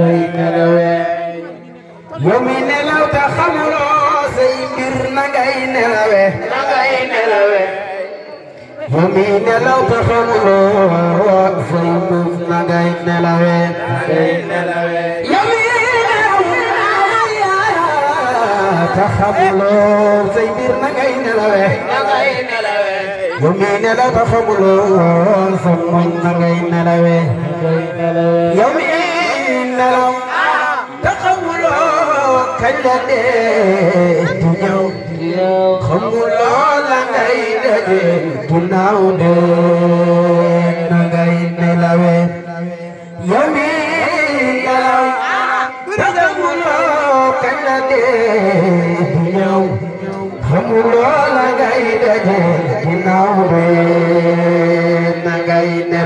yow mi nelaw te xamuloo say mbir na ngay nelawe na ngay nelawe yow mi nelaw te xamuloo say mbir na ngay nelawe na ngay nelawe yow mi nelaw te xamuloo say mbir na ngay nelawe na ngay nelawe yow mi nelaw te xamuloo sa mbir na ngay nelawe na ngay nelawe nelaw taxawuloo kañ la dee bu ñëw xamuloo la ngay dee bu naaw dee na ngay nelawee yow mi nelaw taxawuloo kañ la dee bu ñëw xamuloo la ngay dee bu naaw dee na ngay